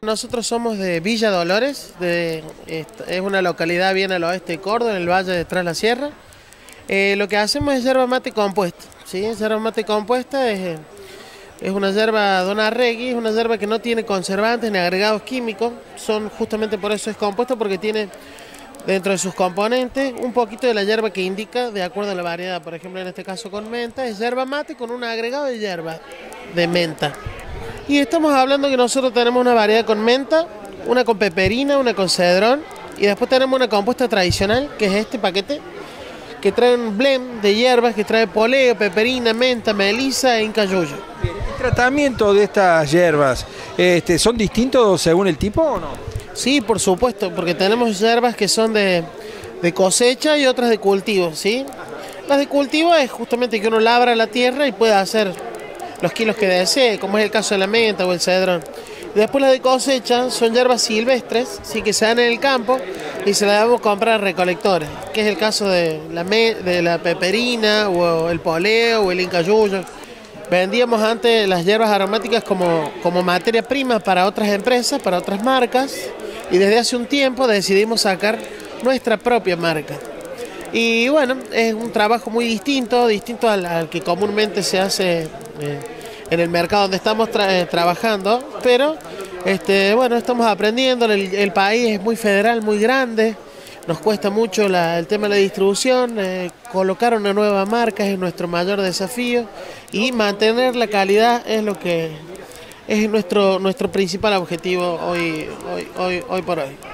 Nosotros somos de Villa Dolores, es una localidad bien al oeste de Córdoba, en el valle de Tras la Sierra. Eh, lo que hacemos es yerba mate compuesta. ¿sí? Yerba mate compuesta es, es una yerba dona reggae, es una yerba que no tiene conservantes ni agregados químicos. Son justamente por eso es compuesta, porque tiene dentro de sus componentes un poquito de la hierba que indica de acuerdo a la variedad. Por ejemplo, en este caso con menta, es yerba mate con un agregado de hierba de menta. Y estamos hablando que nosotros tenemos una variedad con menta, una con peperina, una con cedrón y después tenemos una compuesta tradicional que es este paquete que trae un blend de hierbas que trae poleo, peperina, menta, melisa e incayuyo. ¿El tratamiento de estas hierbas este, son distintos según el tipo o no? Sí, por supuesto, porque tenemos hierbas que son de, de cosecha y otras de cultivo, ¿sí? Las de cultivo es justamente que uno labra la tierra y puede hacer los kilos que desee, como es el caso de la menta o el cedrón. Después las de cosecha son hierbas silvestres, sí que se dan en el campo y se las a comprar a recolectores, que es el caso de la, de la peperina o el poleo o el incayuyo. Vendíamos antes las hierbas aromáticas como, como materia prima para otras empresas, para otras marcas, y desde hace un tiempo decidimos sacar nuestra propia marca. Y bueno, es un trabajo muy distinto, distinto al, que comúnmente se hace eh, en el mercado donde estamos eh, trabajando, pero este, bueno, estamos aprendiendo, el, país es muy federal, muy grande, nos cuesta mucho el tema de la distribución, eh, colocar una nueva marca es nuestro mayor desafío y mantener la calidad es lo que es nuestro, nuestro principal objetivo hoy, hoy, hoy, hoy por hoy.